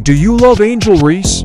Do you love Angel Reese?